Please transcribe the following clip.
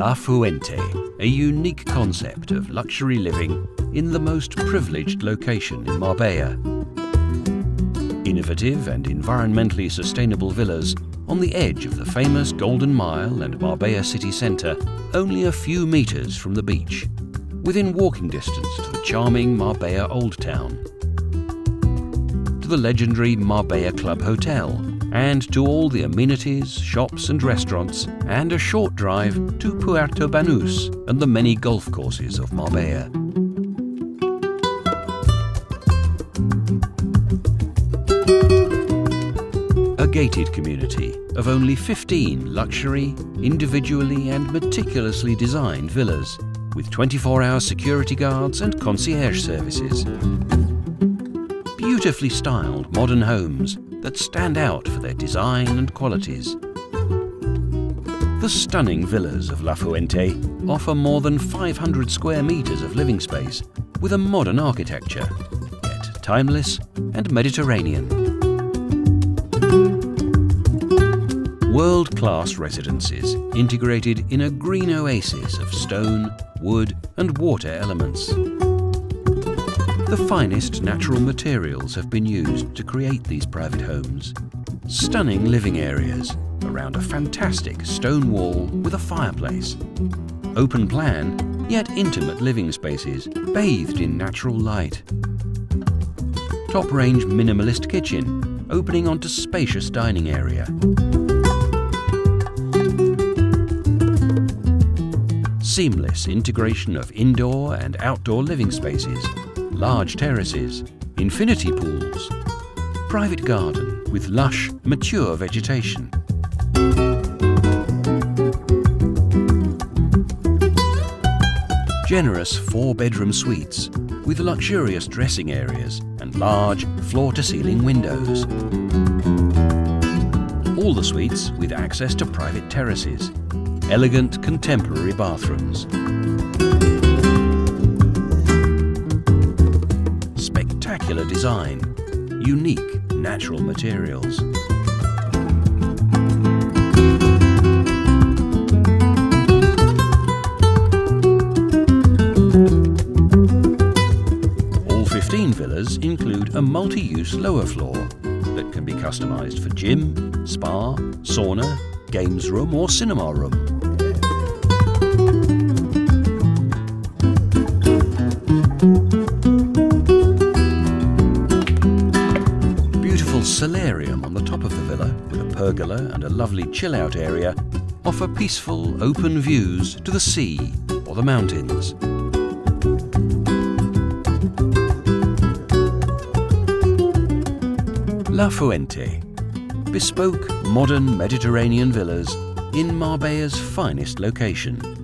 La Fuente, a unique concept of luxury living in the most privileged location in Marbella. Innovative and environmentally sustainable villas on the edge of the famous Golden Mile and Marbella city centre, only a few metres from the beach, within walking distance to the charming Marbella Old Town, to the legendary Marbella Club Hotel, and to all the amenities, shops and restaurants, and a short drive to Puerto Banús and the many golf courses of Marbella. A gated community of only 15 luxury, individually and meticulously designed villas with 24-hour security guards and concierge services. Beautifully styled modern homes that stand out for their design and qualities. The stunning villas of La Fuente offer more than 500 square metres of living space with a modern architecture, yet timeless and Mediterranean. World-class residences integrated in a green oasis of stone, wood and water elements. The finest natural materials have been used to create these private homes. Stunning living areas around a fantastic stone wall with a fireplace. Open plan, yet intimate living spaces bathed in natural light. Top range minimalist kitchen opening onto spacious dining area. Seamless integration of indoor and outdoor living spaces large terraces, infinity pools, private garden with lush, mature vegetation. Generous four-bedroom suites with luxurious dressing areas and large floor-to-ceiling windows. All the suites with access to private terraces, elegant contemporary bathrooms. Design, unique natural materials. All 15 villas include a multi-use lower floor that can be customised for gym, spa, sauna, games room or cinema room. Solarium on the top of the villa with a pergola and a lovely chill out area offer peaceful, open views to the sea or the mountains. La Fuente, bespoke modern Mediterranean villas in Marbella's finest location.